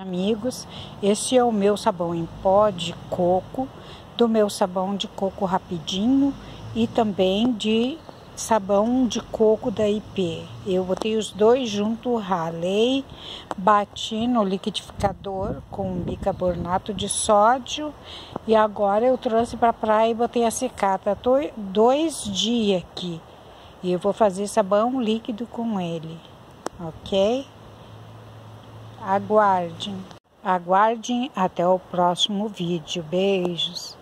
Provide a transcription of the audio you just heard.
Amigos, esse é o meu sabão em pó de coco, do meu sabão de coco rapidinho e também de sabão de coco da IP. Eu botei os dois juntos, ralei, bati no liquidificador com bicarbonato de sódio e agora eu trouxe para praia e botei a secar. Tá dois dias aqui e eu vou fazer sabão líquido com ele, ok? Aguardem. Aguardem até o próximo vídeo. Beijos.